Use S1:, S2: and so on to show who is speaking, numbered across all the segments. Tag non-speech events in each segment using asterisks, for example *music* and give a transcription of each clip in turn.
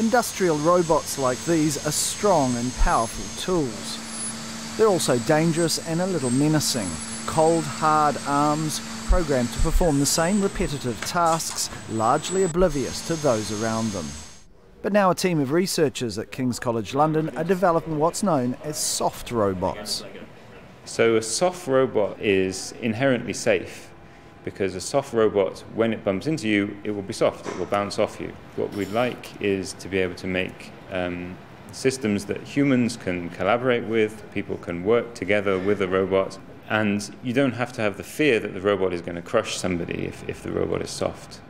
S1: Industrial robots like these are strong and powerful tools. They're also dangerous and a little menacing. Cold, hard arms programmed to perform the same repetitive tasks, largely oblivious to those around them. But now a team of researchers at King's College London are developing what's known as soft robots.
S2: So a soft robot is inherently safe because a soft robot, when it bumps into you, it will be soft, it will bounce off you. What we'd like is to be able to make um, systems that humans can collaborate with, people can work together with a robot, and you don't have to have the fear that the robot is going to crush somebody if, if the robot is soft.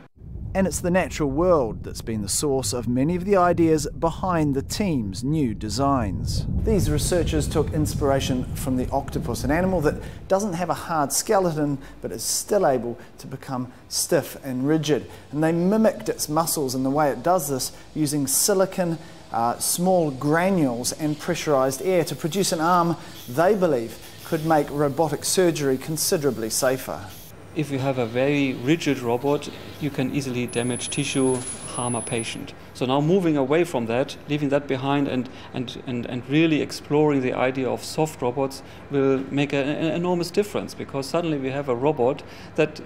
S1: And it's the natural world that's been the source of many of the ideas behind the team's new designs. These researchers took inspiration from the octopus, an animal that doesn't have a hard skeleton but is still able to become stiff and rigid. And they mimicked its muscles in the way it does this using silicon, uh, small granules, and pressurized air to produce an arm they believe could make robotic surgery considerably safer
S3: if you have a very rigid robot, you can easily damage tissue, harm a patient. So now moving away from that, leaving that behind and, and, and, and really exploring the idea of soft robots will make a, an enormous difference because suddenly we have a robot that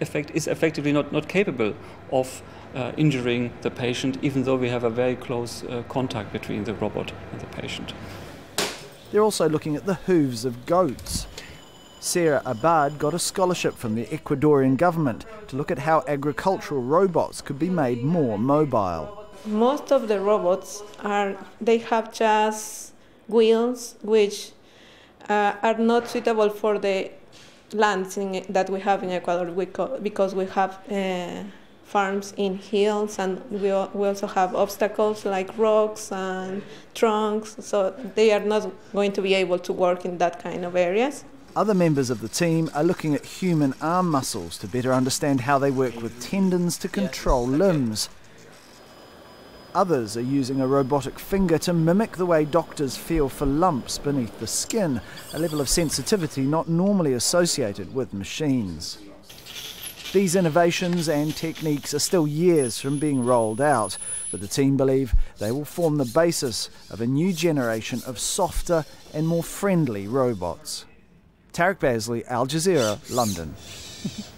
S3: effect, is effectively not, not capable of uh, injuring the patient, even though we have a very close uh, contact between the robot and the patient.
S1: They're also looking at the hooves of goats. Sarah Abad got a scholarship from the Ecuadorian government to look at how agricultural robots could be made more mobile.
S4: Most of the robots are they have just wheels which uh, are not suitable for the lands in, that we have in Ecuador because we have uh, farms in hills and we, we also have obstacles like rocks and trunks so they are not going to be able to work in that kind of areas.
S1: Other members of the team are looking at human arm muscles to better understand how they work with tendons to control limbs. Others are using a robotic finger to mimic the way doctors feel for lumps beneath the skin, a level of sensitivity not normally associated with machines. These innovations and techniques are still years from being rolled out, but the team believe they will form the basis of a new generation of softer and more friendly robots. Tarek Bazley, Al Jazeera, London. *laughs*